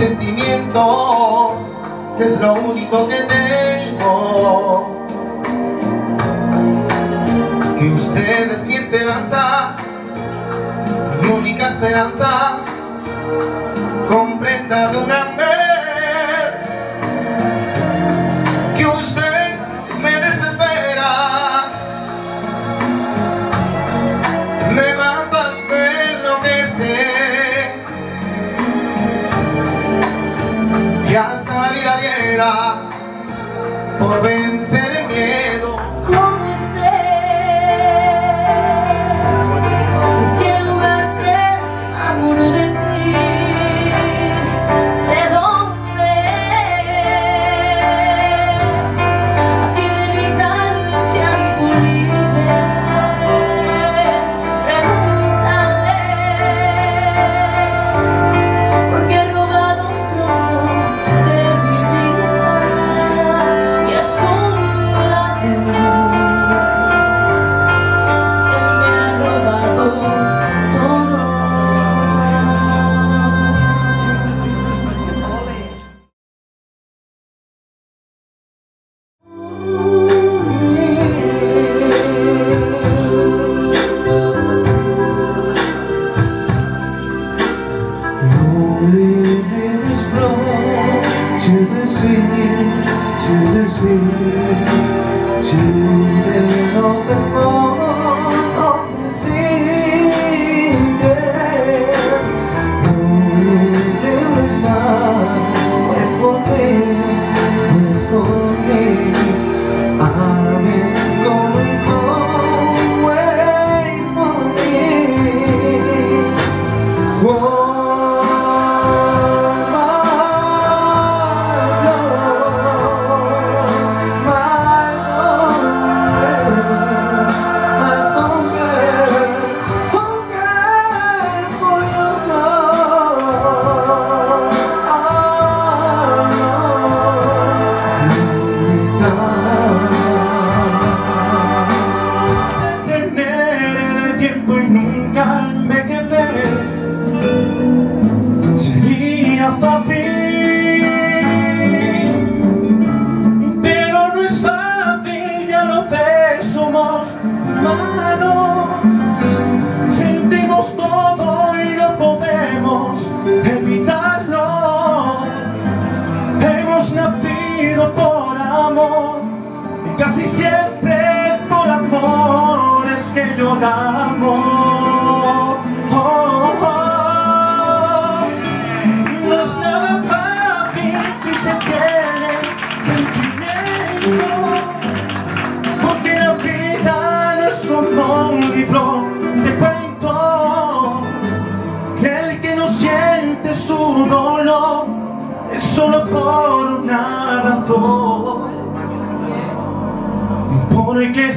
Sentimiento que es lo único que tengo. Y usted es mi esperanza, mi única esperanza, comprenda de una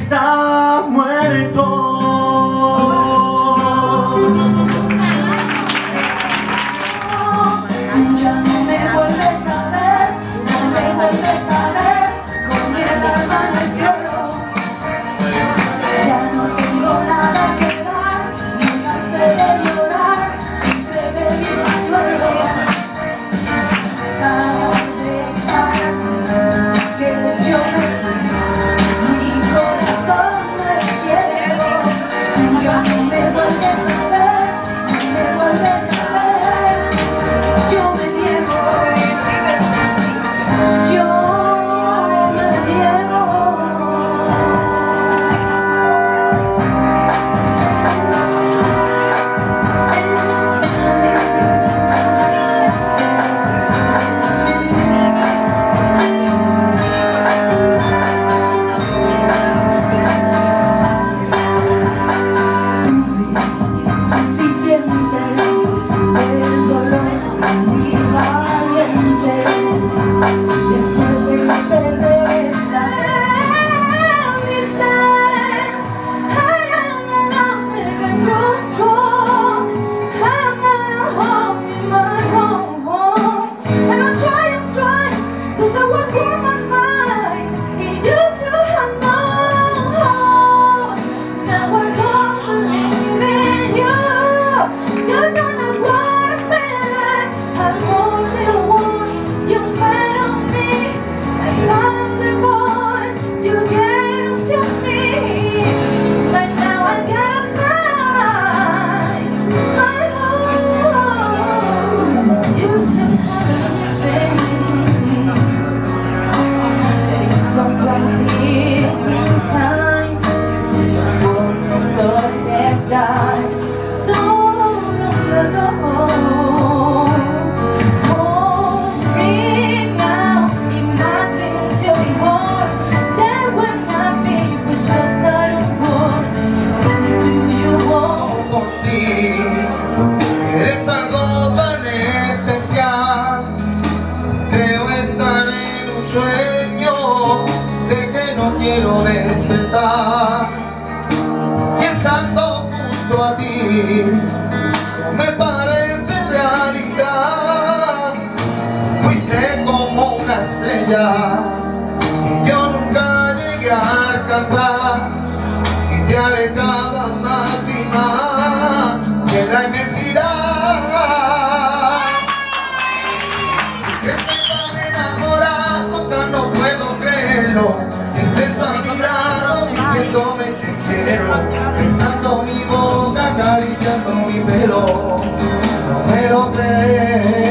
está estando junto a ti, no me paro me no me lo creo.